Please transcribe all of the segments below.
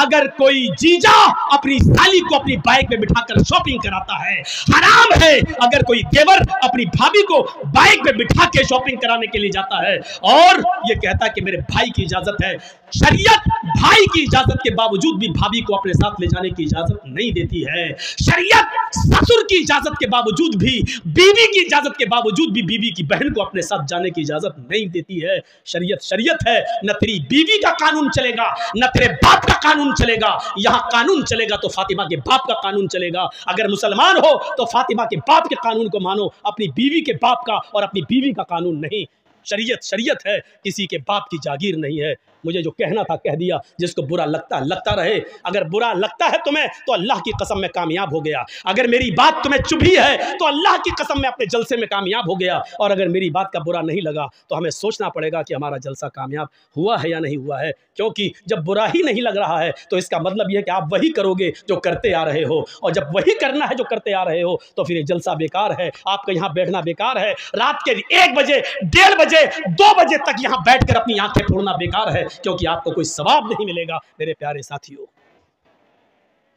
अगर कोई जीजा अपनी साली को अपनी बाइक में बिठाकर शॉपिंग कराता है, हराम है। अगर कोई देवर अपनी भाभी को बाइक में बिठा के शॉपिंग कराने के लिए जाता है और ये कहता है कि मेरे भाई की इजाज़त है, शरीयत भाई की इजाज़त के बावजूद भी भाभी को अपने साथ ले जाने की इजाज़त नहीं देती है। शरीयत ससुर की इजाज़त के बावजूद भी, बीवी की इजाज़त के बावजूद भी बीवी की बहन को अपने साथ जाने की इजाज़त नहीं देती है। शरीयत शरीयत है। न तेरी बीवी का कानून चलेगा, न तेरे बाप का कानून चलेगा। यहाँ कानून चलेगा तो फातिमा के बाप का कानून चलेगा। अगर मुसलमान हो तो फातिमा के बाप के कानून को मानो, अपनी बीवी के बाप का और अपनी बीवी का कानून नहीं। शरीयत शरीयत है, किसी के बाप की जागीर नहीं है। मुझे जो कहना था कह दिया, जिसको बुरा लगता लगता रहे। अगर बुरा लगता है तुम्हें तो अल्लाह की कसम में कामयाब हो गया। अगर मेरी बात तुम्हें चुभी है तो अल्लाह की कसम में अपने जलसे में कामयाब हो गया। और अगर मेरी बात का बुरा नहीं लगा तो हमें सोचना पड़ेगा कि हमारा जलसा कामयाब हुआ है या नहीं हुआ है। क्योंकि जब बुरा ही नहीं लग रहा है तो इसका मतलब यह है कि आप वही करोगे जो करते आ रहे हो। और जब वही करना है जो करते आ रहे हो तो फिर ये जलसा बेकार है। आपका यहाँ बैठना बेकार है। रात के एक बजे, डेढ़ बजे, दो बजे तक यहाँ बैठकर अपनी आँखें फोड़ना बेकार है। क्योंकि आपको कोई सवाब नहीं मिलेगा, मेरे प्यारे साथियों।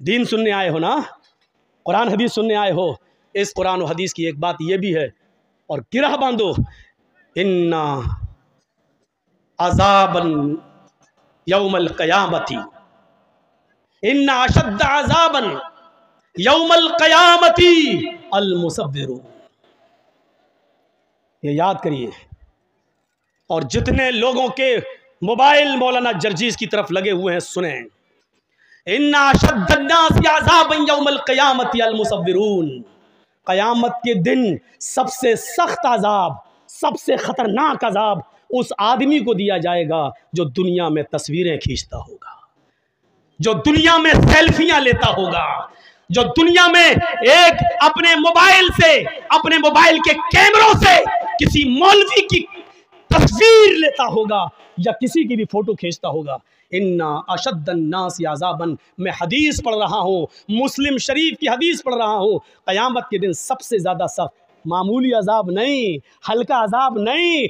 दीन सुनने आए हो ना? कुरान हदीस सुनने आए हो? इस कुरान और हदीस की एक बात यह भी है, और गिरह बांधो, इन्ना अजाबन यौमल कयामती। इन्ना अशद अजाबन यौमल कयामती अल मुसव्विरू ये याद करिए, और जितने लोगों के मोबाइल मौलाना जर्जीज की तरफ़ लगे हुए हैं, सुने। क़यामत के दिन सबसे सख्त अजाब, सबसे ख़तरनाक अजाब उस आदमी को दिया जाएगा जो दुनिया में तस्वीरें खींचता होगा, जो दुनिया में सेल्फियाँ लेता होगा, जो दुनिया में एक अपने मोबाइल से, अपने मोबाइल के कैमरों से किसी मौलवी की तस्वीर लेता होगा या किसी की भी फ़ोटो खींचता होगा। इन्ना अशदन्नास याजाबन मैं हदीस पढ़ रहा हूँ, मुस्लिम शरीफ की हदीस पढ़ रहा हूँ। क़यामत के दिन सबसे ज़्यादा सख्त, मामूली अजाब नहीं, हल्का अजाब नहीं।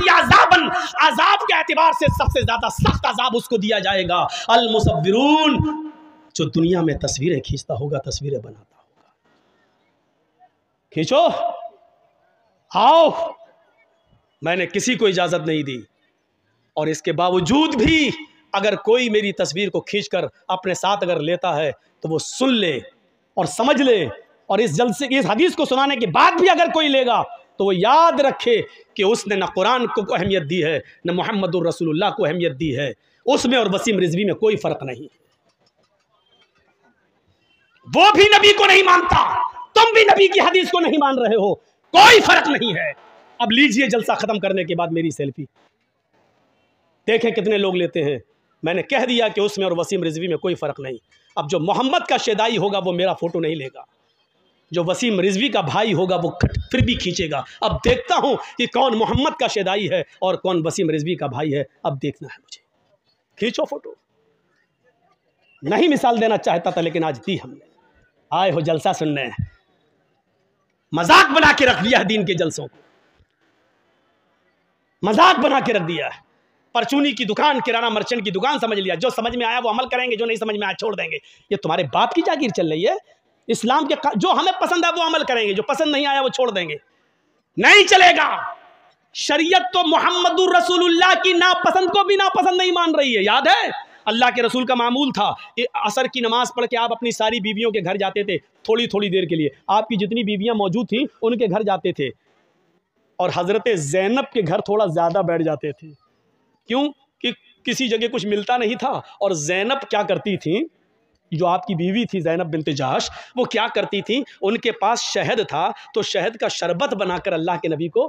याजाबन अजाब के एतबार से सबसे ज़्यादा सख्त अजाब उसको दिया जाएगा। अल मुसव्विरून जो दुनिया में तस्वीरें खींचता होगा, तस्वीरें बनाता होगा। खींचो। आओ। मैंने किसी को इजाज़त नहीं दी। और इसके बावजूद भी अगर कोई मेरी तस्वीर को खींचकर अपने साथ अगर लेता है तो वो सुन ले और समझ ले। और इस जल से इस हदीस को सुनाने के बाद भी अगर कोई लेगा तो वो याद रखे कि उसने न कुरान को अहमियत दी है, न मोहम्मद रसूलुल्लाह को अहमियत दी है। उसमें और वसीम रिजवी में कोई फ़र्क नहीं। वो भी नबी को नहीं मानता, तुम भी नबी की हदीस को नहीं मान रहे हो। कोई फ़र्क नहीं है। अब लीजिए जलसा ख़त्म करने के बाद मेरी सेल्फी। देखें कितने लोग लेते हैं। मैंने कह दिया कि उसमें और वसीम रिजवी में कोई फ़र्क नहीं। अब जो मोहम्मद का शेदाई होगा, वो मेरा फ़ोटो नहीं लेगा। जो वसीम रिजवी का भाई होगा, वो फिर भी खींचेगा। अब देखता हूँ कि कौन मोहम्मद का शेदाई है और कौन वसीम रिजवी का भाई है। अब देखना है मुझे। खींचो फ़ोटो। नहीं मिसाल देना चाहता था, लेकिन आज दी हमने। आए हो जलसा सुनने। मज़ाक बना के रख दिया दीन के जलसों को। मज़ाक बना के रख दिया है। परचूनी की दुकान, किराना मर्चेंट की दुकान समझ लिया। जो समझ में आया वो अमल करेंगे, जो नहीं समझ में आया छोड़ देंगे। ये तुम्हारे बाप की जागीर चल रही है। इस्लाम के जो हमें पसंद है वो अमल करेंगे, जो पसंद नहीं आया वो छोड़ देंगे। नहीं चलेगा। शरीयत तो मोहम्मद रसूलुल्लाह की नापसंद को भी नापसंद नहीं मान रही है। याद है? अल्लाह के रसूल का मामूल था। असर की नमाज़ पढ़ के आप अपनी सारी बीवियों के घर जाते थे थोड़ी थोड़ी देर के लिए। आपकी जितनी बीवियाँ मौजूद थी, उनके घर जाते थे। और हज़रत जैनब के घर थोड़ा ज़्यादा बैठ जाते थे। क्यों? कि किसी जगह कुछ मिलता नहीं था। और जैनब क्या करती थी? जो आपकी बीवी थी, जैनब बिन जाश वो क्या करती थी? उनके पास शहद था तो शहद का शरबत बनाकर अल्लाह के नबी को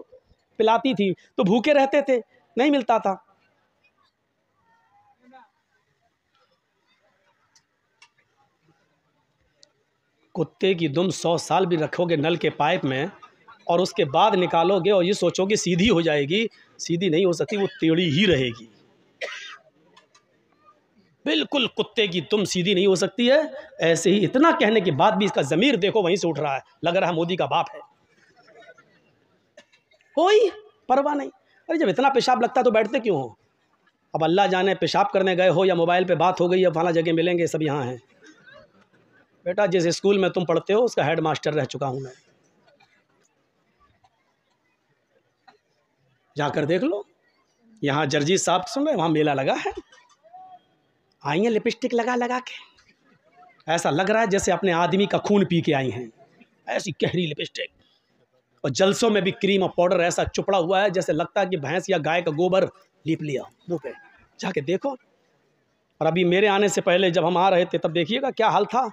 पिलाती थी। तो भूखे रहते थे, नहीं मिलता था। कुत्ते की दुम सौ साल भी रखोगे नल के पाइप में और उसके बाद निकालोगे और ये सोचोगे सीधी हो जाएगी, सीधी नहीं हो सकती, वो टेढ़ी ही रहेगी। बिल्कुल कुत्ते की तुम सीधी नहीं हो सकती है। ऐसे ही इतना कहने के बाद भी इसका ज़मीर देखो वहीं से उठ रहा है। लग रहा है मोदी का बाप है। कोई परवाह नहीं। अरे जब इतना पेशाब लगता है तो बैठते क्यों हो? अब अल्लाह जाने पेशाब करने गए हो या मोबाइल पे बात हो गई या फला जगह मिलेंगे, सब यहाँ हैं। बेटा जिस स्कूल में तुम पढ़ते हो, उसका हेड मास्टर रह चुका हूँ मैं। जाकर देख लो। यहाँ जर्जी साहब सुन रहे वहाँ मेला लगा है। आई हैं लिपस्टिक लगा लगा के। ऐसा लग रहा है जैसे अपने आदमी का खून पी के आई हैं। ऐसी गहरी लिपस्टिक। और जलसों में भी क्रीम और पाउडर ऐसा चुपड़ा हुआ है जैसे लगता है कि भैंस या गाय का गोबर लीप लिया। मुँह पे जाके देखो। और अभी मेरे आने से पहले जब हम आ रहे थे, तब देखिएगा क्या हाल था।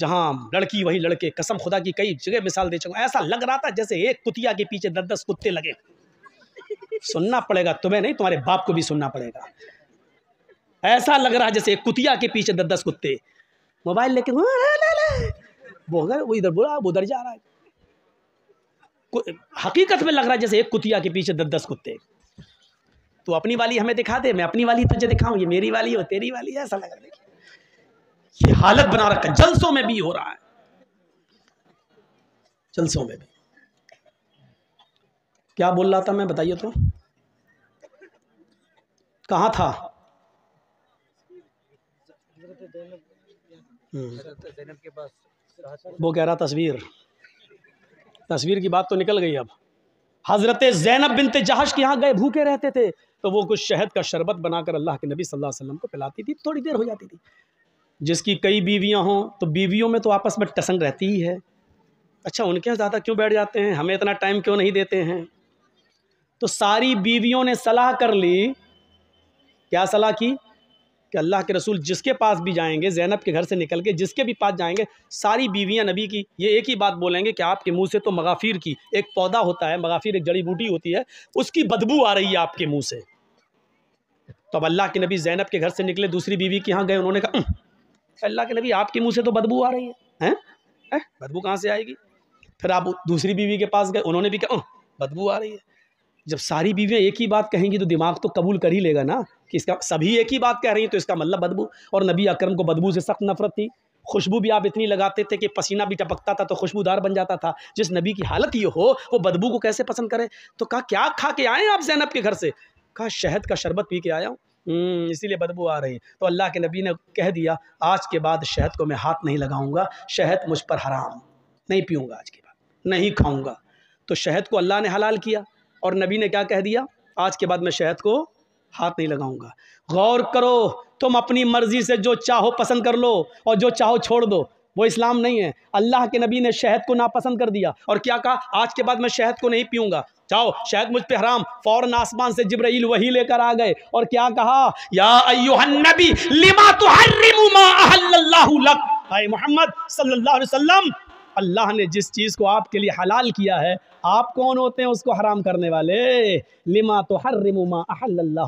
जहाँ लड़की, वही लड़के, कसम खुदा की कई जगह मिसाल दे चुका ऐसा लग रहा था जैसे एक कुतिया के पीछे दस दस कुत्ते लगे। सुनना पड़ेगा, तुम्हें नहीं, तुम्हारे बाप को भी सुनना पड़ेगा। ऐसा लग रहा है जैसे कुतिया के पीछे दस दस कुत्ते। मोबाइल लेके वो वो इधर बोला उधर जा रहा है। हकीकत में लग रहा है जैसे एक कुतिया के पीछे दस दस कुत्ते। तो अपनी वाली हमें दिखा दे, मैं अपनी वाली तुझे दिखाऊँ, ये मेरी वाली हो तेरी वाली है ऐसा लग रहा है। ये हालत बना रखा जलसों में भी हो रहा है। जलसों में भी। क्या बोल रहा था मैं, बताइए तो। कहा था? हम्म। वो कह रहा, तस्वीर। तस्वीर की बात तो निकल गई अब। हज़रत जैनब बिनत जहाश के यहाँ गए, भूखे रहते थे। तो वो कुछ शहद का शरबत बनाकर अल्लाह के नबी सल्लल्लाहु अलैहि वसल्लम को पिलाती थी, थोड़ी देर हो जाती थी। जिसकी कई बीवियाँ हों तो बीवियों में तो आपस में टसन रहती ही है। अच्छा उनके यहाँ ज़्यादा क्यों बैठ जाते हैं? हमें इतना टाइम क्यों नहीं देते हैं? तो सारी बीवियों ने सलाह कर ली। क्या सलाह की? कि अल्लाह के रसूल जिसके पास भी जाएँगे, जैनब के घर से निकल के जिसके भी पास जाएँगे, सारी बीवियाँ नबी की, ये एक ही बात बोलेंगे कि आपके मुँह से तो मगाफिर की, एक पौधा होता है, मगाफिर एक जड़ी बूटी होती है, उसकी बदबू आ रही है आपके मुँह से। तो अब अल्लाह के नबी जैनब के घर से निकले, दूसरी बीवी के यहाँ गए, उन्होंने कहा अल्लाह के नबी आपके मुँह से तो बदबू आ रही है, हैं? बदबू कहाँ से आएगी? फिर आप दूसरी बीवी के पास गए, उन्होंने भी कहा बदबू आ रही है। जब सारी बीवियाँ एक ही बात कहेंगी तो दिमाग तो कबूल कर ही लेगा ना कि इसका सभी एक ही बात कह रही हैं तो इसका मतलब बदबू। और नबी अकरम को बदबू से सख्त नफरत थी। खुशबू भी आप इतनी लगाते थे कि पसीना भी टपकता था तो खुशबूदार बन जाता था। जिस नबी की हालत ये हो वो बदबू को कैसे पसंद करे? तो कहा क्या खा के आए आप जैनब के घर से? कहा शहद का शरबत पी के आया हूँ। हम्म, इसीलिए बदबू आ रही तो अल्लाह के नबी ने कह दिया आज के बाद शहद को मैं हाथ नहीं लगाऊँगा शहद मुझ पर हराम। नहीं पीऊँगा आज के बाद नहीं खाऊँगा। तो शहद को अल्लाह ने हलाल किया। और नबी ने क्या कह दिया? आज के बाद मैं शहद को हाथ नहीं लगाऊँगा। गौर करो, तुम अपनी मर्ज़ी से जो चाहो पसंद कर लो और जो चाहो छोड़ दो। वो इस्लाम नहीं है। अल्लाह के नबी ने शहद को नापसंद कर दिया। और क्या कहा? आज के बाद मैं शहद को नहीं पीऊँगा। जाओ, शहद मुझ पे हराम। फ़ौरन आसमान से जिब्राइल वही लेकर आ गए। और क्या कहा? या नबी, लिमा तुहर्रिमु मा अहल्लल्लाहु लक। मोहम्मद सल्लल्लाहु अलैहि वसल्लम। अल्लाह ने जिस चीज़ को आपके लिए हलाल किया है आप कौन होते हैं उसको हराम करने वाले? लिमा तो हर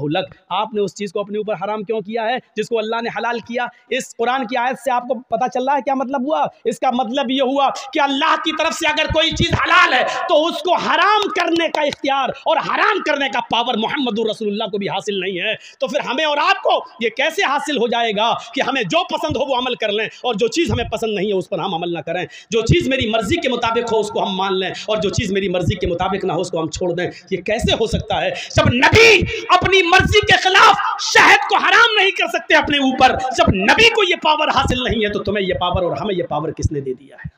लक। आपने उस चीज़ को अपने ऊपर हराम क्यों किया है? जिसको अल्लाह ने हलाल किया। इस कुरान की आयत से आपको पता चल रहा है क्या मतलब हुआ? इसका मतलब ये हुआ कि अल्लाह की तरफ़ से अगर कोई चीज़ हलाल है तो उसको हराम करने का इख्तियार और हराम करने का पावर मोहम्मद रसुल्ला को भी हासिल नहीं है। तो फिर हमें और आपको ये कैसे हासिल हो जाएगा कि हमें जो पसंद हो वो अमल कर लें और जो चीज़ हमें पसंद नहीं है उस पर हम अमल ना करें? जो चीज़ मेरी मर्ज़ी के मुताबिक हो, उसको हम मान लें और जो चीज़ मेरी मर्ज़ी के मुताबिक ना हो, उसको हम छोड़ दें। ये कैसे हो सकता है? जब नबी अपनी मर्ज़ी के खिलाफ शहद को हराम नहीं कर सकते अपने ऊपर, जब नबी को ये पावर हासिल नहीं है तो तुम्हें ये पावर और हमें ये पावर किसने दे दिया है?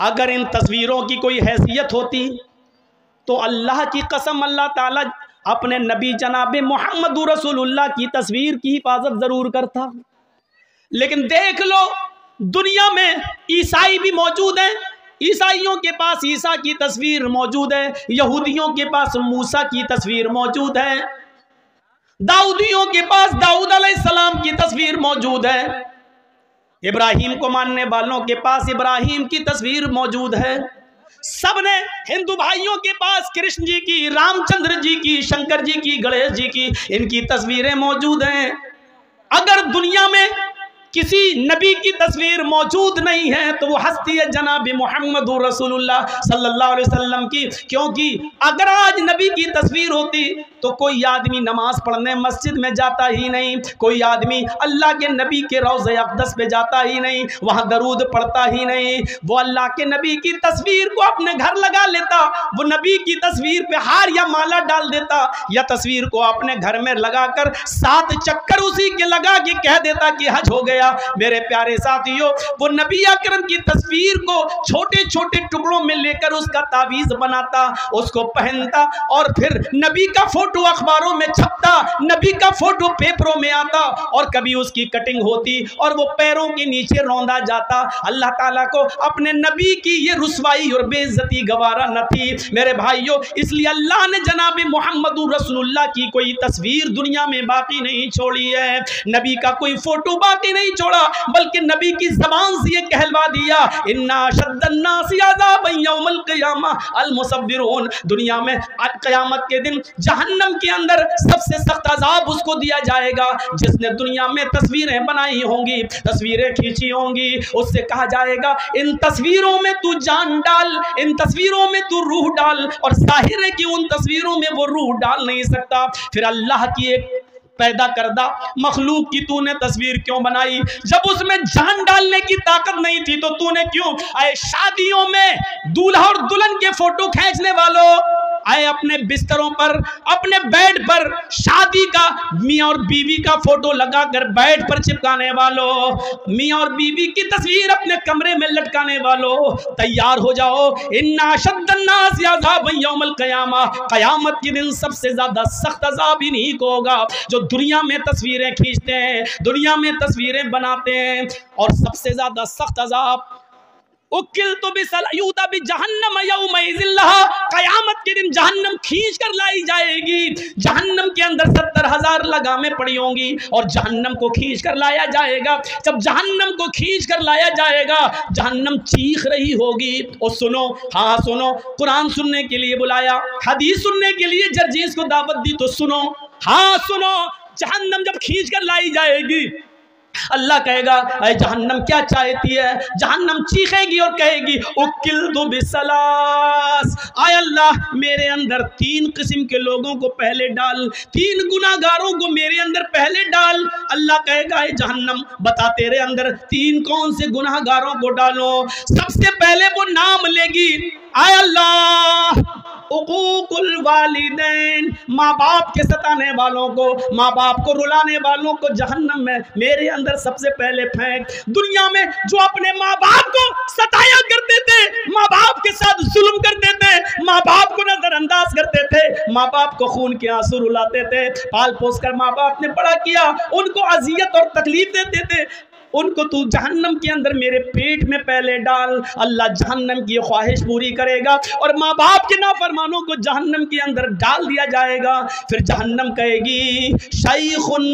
अगर इन तस्वीरों की कोई हैसियत होती तो अल्लाह की कसम, अल्लाह ताला अपने नबी जनाब मोहम्मद रसूलुल्लाह की तस्वीर की हिफाजत ज़रूर करता। लेकिन देख लो दुनिया में ईसाई भी मौजूद हैं। ईसाइयों के पास ईसा की तस्वीर मौजूद है। यहूदियों के पास मूसा की तस्वीर मौजूद है। दाऊदियों के पास दाऊद सलाम की तस्वीर मौजूद है। इब्राहिम को मानने वालों के पास इब्राहिम की तस्वीर मौजूद है। सबने हिंदू भाइयों के पास कृष्ण जी की, रामचंद्र जी की, शंकर जी की, गणेश जी की, इनकी तस्वीरें मौजूद हैं। अगर दुनिया में किसी नबी की तस्वीर मौजूद नहीं है तो वो हस्ती है जनाब मोहम्मद सल्लल्लाहु अलैहि वसल्लम की। क्योंकि अगर आज नबी की तस्वीर होती तो कोई आदमी नमाज़ पढ़ने मस्जिद में जाता ही नहीं, कोई आदमी अल्लाह के नबी के रोज़ अकदस पे जाता ही नहीं, वहाँ दरूद पढ़ता ही नहीं। वो अल्लाह के नबी की तस्वीर को अपने घर लगा लेता, वो नबी की तस्वीर पे हार या माला डाल देता, या तस्वीर को अपने घर में लगाकर सात चक्कर उसी के लगा के कह देता कि हज हो गया। गया। मेरे प्यारे साथियों, वो नबी अकरम की तस्वीर को छोटे छोटे टुकड़ों में लेकर उसका तावीज बनाता, उसको पहनता और फिर नबी का फ़ोटो अखबारों में छपता, नबी का फ़ोटो पेपरों में आता और कभी उसकी कटिंग होती और वो पैरों के नीचे रौंदा जाता। अल्लाह ताला को अपने नबी की ये रुसवाई और बेइज्जती गवारा न थी। मेरे भाइयों, इसलिए अल्लाह ने जनाब मोहम्मद रसुल्ला की कोई तस्वीर दुनिया में बाकी नहीं छोड़ी है। नबी का कोई फ़ोटो बाकी नहीं नहीं छोड़ा बल्कि नबी की जबान से ये कहलवा दिया, इन्ना दुनिया में क़यामत के दिन जहन्नम के अंदर सबसे सख्त अजाब उसको दिया जाएगा, जिसने दुनिया में तस्वीरें बनाई होंगी, तस्वीरें खींची होंगी, उससे कहा जाएगा, इन तस्वीरों में तू जान डाल, इन तस्वीरों में तू रूह डाल। और ज़ाहिर है कि उन तस्वीरों में वो रूह डाल नहीं सकता। फिर अल्लाह की एक पैदा करदा। मखलूक की तूने तस्वीर क्यों बनाई? जब उसमें जान डालने की ताकत नहीं थी तो तूने क्यों? आए शादियों में दूल्हा और दुल्हन के फ़ोटो खींचने वालों आए अपने बिस्तरों पर, अपने बेड पर। शादी का, मियाँ और बीवी का फ़ोटो लगाकर बेड पर चिपकाने वालों। मियाँ और बीवी की तस्वीर अपने कमरे में लटकाने वालों। तैयार हो जाओ। इन्ना कयामा। कयामत के दिन सबसे ज़्यादा सख्त अजाब इन्हीं को होगा जो दुनिया में तस्वीरें खींचते हैं, दुनिया में तस्वीरें बनाते हैं। और सबसे ज़्यादा सख्त अजाब तो कयामत के दिन जहन्नम खींच कर लाई जाएगी। जहन्नम के अंदर सत्तर हज़ार लगामें पड़ी होंगी और जहन्नम को खींच कर लाया जाएगा। जब जहन्नम को खींच कर लाया जाएगा, जहन्नम चीख रही होगी। और सुनो हाँ सुनो, कुरान सुनने के लिए बुलाया, हदीस सुनने के लिए जर्जीज को दावत दी तो सुनो हाँ सुनो, जहन्नम जब खींच कर लाई जाएगी अल्लाह कहेगा, अरे जहन्नम क्या चाहती है? जहन्नम चीखेगी और कहेगी उकिल तो बिसलास। आय अल्लाह, मेरे अंदर तीन किस्म के लोगों को पहले डाल, तीन गुनागारों को मेरे अंदर पहले डाल। अल्लाह कहेगा, अरे जहन्नम, बता तेरे अंदर तीन कौन से गुनाहगारों को डालो? सबसे पहले वो नाम लेगी। आय अल्लाह वालिदैन। माँ बाप के सताने वालों को माँ बाप को रुलाने वालों को जहन्नम में मेरे अंदर सबसे पहले फेंक। दुनिया में जो अपने माँ बाप को सताया करते थे माँ बाप के साथ जुल्म करते थे माँ बाप को नजरअंदाज करते थे माँ बाप को खून के आँसू रुलाते थे। पाल पोस कर माँ बाप ने बड़ा किया, उनको अजियत और तकलीफ़ देते थे। उनको तू जहन्नम के अंदर मेरे पेट में पहले डाल। अल्लाह जहन्नम की ख्वाहिश पूरी करेगा और माँ बाप के नाफरमानों को जहन्नम के अंदर डाल दिया जाएगा। फिर जहन्नम कहेगी, शैखुन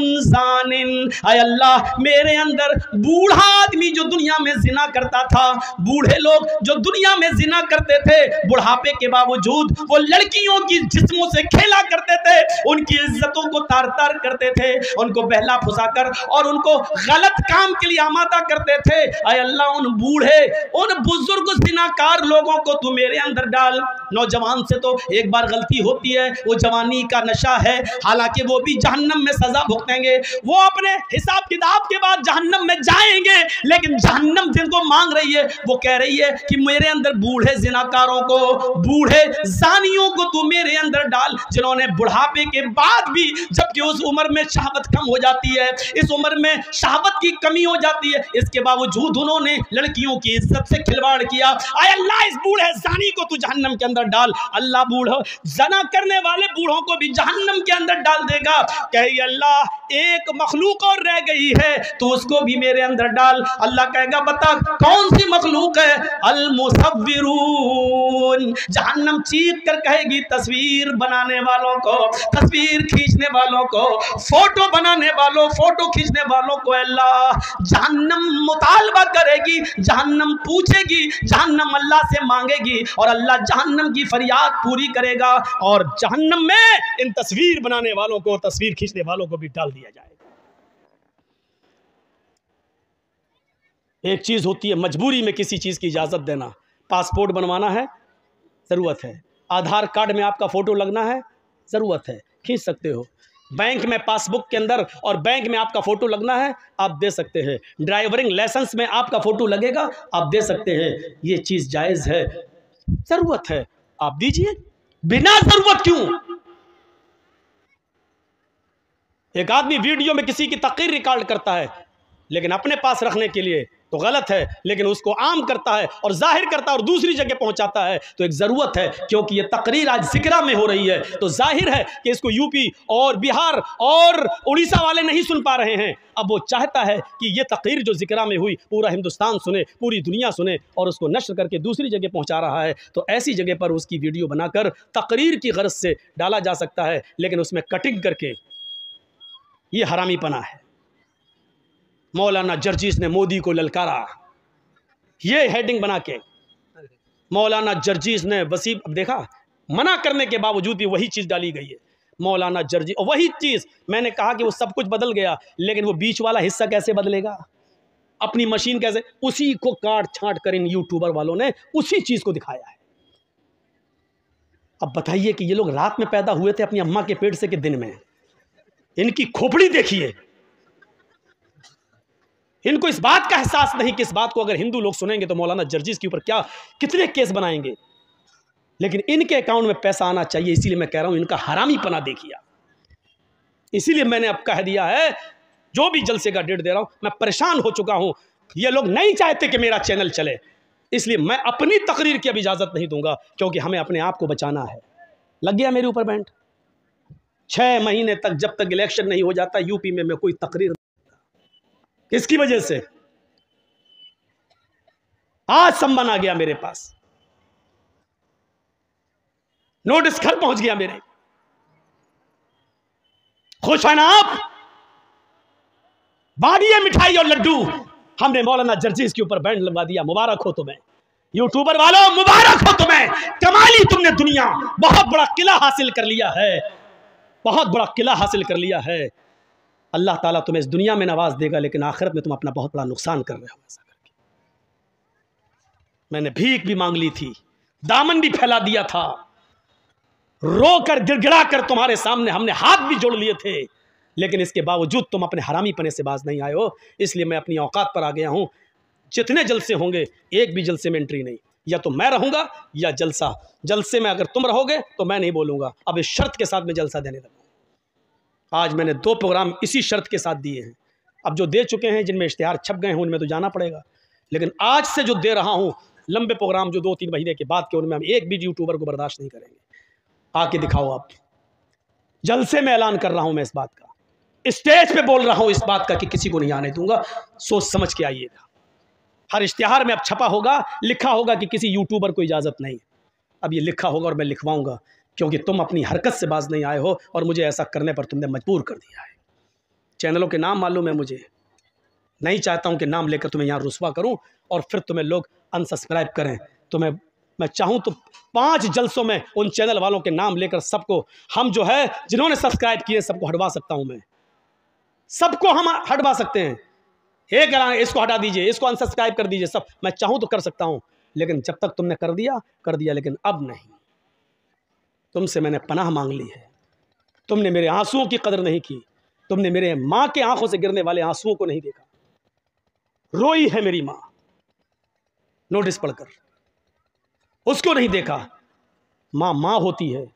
अल्लाह, मेरे अंदर बूढ़ा आदमी जो दुनिया में जिना करता था, बूढ़े लोग जो दुनिया में जिना करते थे, बुढ़ापे के बावजूद वो लड़कियों की जिस्मों से खेला करते थे, उनकी इज्जतों को तार तार करते थे, उनको बहला फुसा कर और उनको गलत काम के के लिए आमादा करते थे। अय अल्लाह, उन बूढ़े, उन बुज़ुर्ग, जिनाकार लोगों को तू मेरे अंदर डाल। नौजवान से तो एक बार गलती होती है, वो जवानी का नशा है। हालाँकि वो भी जहन्नम में सजा भुगतेंगे। वो अपने हिसाब किताब के बाद जहन्नम में जाएँगे, लेकिन जहन्नम जिनको मांग रही है, वो कह रही है कि मेरे अंदर बूढ़े जिनाकारों को, बूढ़े जानियों को तू मेरे अंदर डाल, जिन्होंने बुढ़ापे के बाद भी, जबकि उस उम्र में शहावत कम हो जाती है, इस उम्र में शहावत की कमी हो जाती है, इसके बावजूद उन्होंने लड़कियों की इज़्ज़त से खिलवाड़ किया। आए अल्लाह, इस बूढ़े जानी को तू जहन्नम के अंदर डाल। अल्लाह बूढ़ो जना करने वाले बूढ़ों को भी जहन्नम के अंदर डाल देगा। कहे अल्लाह, एक मखलूक और रह गई है तो उसको भी मेरे अंदर डाल। अल्लाह कहेगा, बता, कौन सी मखलूक है? अल मुसविरून जहन्नम चीख कर कहेगी, तस्वीर बनाने वालों को, तस्वीर खींचने वालों को, फ़ोटो बनाने वालों, फ़ोटो खींचने वालों को अल्लाह जहन्नम मुतालबा करेगी, जहन्नम पूछेगी, जहन्नम अल्लाह से मांगेगी और अल्लाह जहन्नम की फरियाद पूरी करेगा और जहन्नम में इन तस्वीर बनाने वालों को, तस्वीर खींचने वालों को भी डाल दिया जाएगा। एक चीज़ होती है, मजबूरी में किसी चीज़ की इजाज़त देना। पासपोर्ट बनवाना है, ज़रूरत है। आधार कार्ड में आपका फ़ोटो लगना है, ज़रूरत है। खींच सकते हो। बैंक में पासबुक के अंदर और बैंक में आपका फ़ोटो लगना है, आप दे सकते हैं। ड्राइवरिंग लाइसेंस में आपका फ़ोटो लगेगा, आप दे सकते हैं। ये चीज़ जायज़ है। ज़रूरत है। आप दीजिए। बिना ज़रूरत क्यों? एक आदमी वीडियो में किसी की तकरीर रिकॉर्ड करता है, लेकिन अपने पास रखने के लिए तो गलत है, लेकिन उसको आम करता है और ज़ाहिर करता है और दूसरी जगह पहुंचाता है। तो एक ज़रूरत है, क्योंकि ये तकरीर आज जिक्रा में हो रही है। तो ज़ाहिर है कि इसको यूपी और बिहार और उड़ीसा वाले नहीं सुन पा रहे हैं। अब वो चाहता है कि ये तकरीर जो जिक्रा में हुई, पूरा हिंदुस्तान सुने, पूरी दुनिया सुने और उसको नष्ट करके दूसरी जगह पहुँचा रहा है। तो ऐसी जगह पर उसकी वीडियो बनाकर तकरीर की गरज से डाला जा सकता है, लेकिन उसमें कटिंग करके ये हरामीपना है। मौलाना जर्जीस ने मोदी को ललकारा। ये हेडिंग बना के। मौलाना जर्जीस ने वसीब अब देखा, मना करने के बावजूद भी वही चीज़ डाली गई है। मौलाना जर्जी, और वही चीज़, मैंने कहा कि वो सब कुछ बदल गया, लेकिन वो बीच वाला हिस्सा कैसे बदलेगा? अपनी मशीन कैसे? उसी को काट छांट कर इन यूट्यूबर वालों ने उसी चीज़ को दिखाया है। अब बताइए कि ये लोग रात में पैदा हुए थे अपनी अम्मा के पेट से कि दिन में? इनकी खोपड़ी देखिए। इनको इस बात का एहसास नहीं कि इस बात को अगर हिंदू लोग सुनेंगे तो मौलाना जर्जिस के ऊपर क्या, कितने केस बनाएँगे? लेकिन इनके अकाउंट में पैसा आना चाहिए, इसीलिए मैं कह रहा हूँ इनका हरामी पना देखिए इसीलिए मैंने अब कह दिया है, जो भी जलसे का डेट दे रहा हूँ, मैं परेशान हो चुका हूँ। ये लोग नहीं चाहते कि मेरा चैनल चले, इसलिए मैं अपनी तकरीर की अब इजाज़त नहीं दूँगा, क्योंकि हमें अपने आप को बचाना है। लग गया मेरे ऊपर बैंड? छः महीने तक जब तक इलेक्शन नहीं हो जाता, यूपी में मैं कोई तकरीर किसकी वजह से? आज सम्मान आ गया मेरे पास। नोटिस घर पहुँच गया मेरे। खुश है ना आप? बांटिए मिठाई और लड्डू। हमने मौलाना जर्जीज के ऊपर बैंड लगवा दिया। मुबारक हो तुम्हें। यूट्यूबर वालों, मुबारक हो तुम्हें। कमाली तुमने दुनिया। बहुत बड़ा किला हासिल कर लिया है। बहुत बड़ा किला हासिल कर लिया है। अल्लाह ताला तुम्हें इस दुनिया में नवाज़ देगा, लेकिन आखिरत में तुम अपना बहुत बड़ा नुकसान कर रहे हो, ऐसा करके। मैंने भीख भी मांग ली थी, दामन भी फैला दिया था। रो कर, गिड़गिड़ा कर तुम्हारे सामने हमने हाथ भी जोड़ लिए थे, लेकिन इसके बावजूद तुम अपने हरामी पने से बाज नहीं आए हो, इसलिए मैं अपनी औकात पर आ गया हूँ। जितने जलसे होंगे, एक भी जलसे में एंट्री नहीं। या तो मैं रहूँगा, या जलसा। जलसे में अगर तुम रहोगे तो मैं नहीं बोलूँगा। अब इस शर्त के साथ मैं जलसा देने लगूँगा। आज मैंने दो प्रोग्राम इसी शर्त के साथ दिए हैं। अब जो दे चुके हैं, जिनमें इश्तहार छप गए हैं, उनमें तो जाना पड़ेगा। लेकिन आज से जो दे रहा हूँ, लंबे प्रोग्राम जो दो तीन महीने के बाद के, उनमें हम एक भी यूट्यूबर को बर्दाश्त नहीं करेंगे। आके दिखाओ आप। जलसे में ऐलान कर रहा हूँ मैं इस बात का। स्टेज पे बोल रहा हूँ इस बात का कि किसी को नहीं आने दूँगा। सोच समझ के आइएगा। हर इश्तहार में अब छपा होगा, लिखा होगा कि किसी यूट्यूबर को इजाज़त नहीं। अब ये लिखा होगा और मैं लिखवाऊँगा। क्योंकि तुम अपनी हरकत से बाज नहीं आए हो और मुझे ऐसा करने पर तुमने मजबूर कर दिया है। चैनलों के नाम मालूम है मुझे। नहीं चाहता हूँ कि नाम लेकर तुम्हें यहाँ रुसवा करूँ और फिर तुम्हें लोग अनसब्सक्राइब करें। तुम्हें, मैं चाहूँ तो पाँच जलसों में उन चैनल वालों के नाम लेकर सबको, हम जो है, जिन्होंने सब्सक्राइब किए, सबको हटवा सकता हूँ मैं। सबको हम हटवा सकते हैं। एक इसको हटा दीजिए, इसको अनसब्सक्राइब कर दीजिए, सब। मैं चाहूँ तो कर सकता हूँ, लेकिन जब तक तुमने कर दिया कर दिया, लेकिन अब नहीं। तुमसे मैंने पनाह मांग ली है। तुमने मेरे आंसुओं की कदर नहीं की। तुमने मेरे माँ के आँखों से गिरने वाले आंसुओं को नहीं देखा। रोई है मेरी माँ। नोटिस पढ़कर। उसको नहीं देखा। माँ माँ होती है।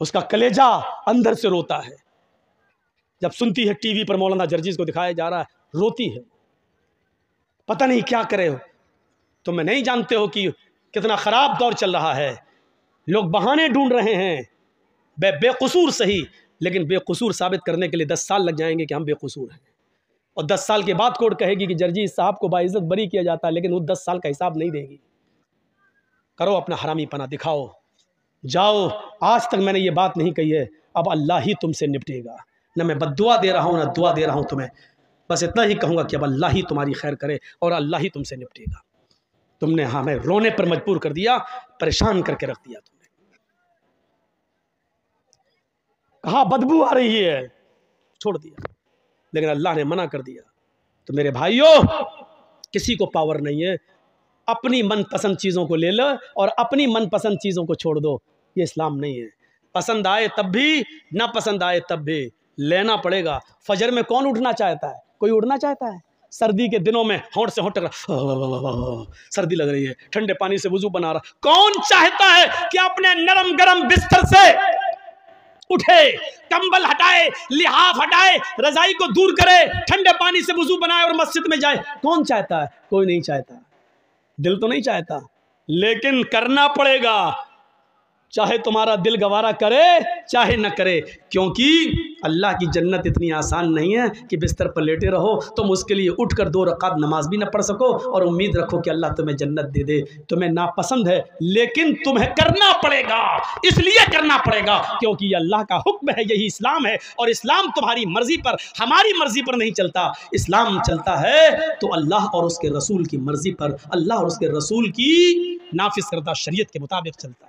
उसका कलेजा अंदर से रोता है। जब सुनती है टीवी पर मौलाना जर्जीज को दिखाया जा रहा है, रोती है। पता नहीं क्या करे हो। तुम मैं नहीं जानते हो कि कितना ख़राब दौर चल रहा है। लोग बहाने ढूंढ रहे हैं। बे, बेकसूर सही, लेकिन बेकसूर साबित करने के लिए दस साल लग जाएँगे कि हम बेकसूर हैं। और दस साल के बाद कोर्ट कहेगी कि जर्जी साहब को बाइज़्ज़त बरी किया जाता है, लेकिन वो दस साल का हिसाब नहीं देगी। करो अपना हरामी पना, दिखाओ। जाओ, आज तक मैंने ये बात नहीं कही है, अब अल्लाह ही तुमसे निपटेगा। न मैं बदुआ दे रहा हूँ, न दुआ दे रहा हूँ तुम्हें। बस इतना ही कहूँगा कि अब अल्लाह ही तुम्हारी खैर करे और अल्लाह ही तुमसे निपटेगा। तुमने हमें रोने पर मजबूर कर दिया, परेशान करके रख दिया तुमने। कहा बदबू आ रही है। छोड़ दिया। लेकिन अल्लाह ने मना कर दिया। तो मेरे भाइयों, किसी को पावर नहीं है। अपनी मनपसंद चीज़ों को ले लो और अपनी मनपसंद चीज़ों को छोड़ दो। ये इस्लाम नहीं है। पसंद आए तब भी, ना पसंद आए तब भी लेना पड़ेगा। फजर में कौन उठना चाहता है? कोई उठना चाहता है? सर्दी के दिनों में होंठ से होंठ सर्दी लग रही है। ठंडे पानी से वज़ू बना रहा। कौन चाहता है कि अपने नरम गरम बिस्तर से उठे, कंबल हटाए, लिहाफ हटाए, रजाई को दूर करे, ठंडे पानी से वज़ू बनाए और मस्जिद में जाए। कौन चाहता है? कोई नहीं चाहता। दिल तो नहीं चाहता। लेकिन करना पड़ेगा। चाहे तुम्हारा दिल गवारा करे, चाहे न करे। क्योंकि अल्लाह की जन्नत इतनी आसान नहीं है कि बिस्तर पर लेटे रहो, तुम उसके लिए उठ कर दो रकात नमाज़ भी न पढ़ सको और उम्मीद रखो कि अल्लाह तुम्हें जन्नत दे दे। तुम्हें नापसंद है, लेकिन तुम्हें करना पड़ेगा। इसलिए करना पड़ेगा, क्योंकि अल्लाह का हुक्म है, यही इस्लाम है। और इस्लाम तुम्हारी मर्ज़ी पर, हमारी मर्ज़ी पर नहीं चलता। इस्लाम चलता है तो अल्लाह और उसके रसूल की मर्ज़ी पर, अल्लाह और उसके रसूल की नाफिस करदा शरीयत के मुताबिक चलता है।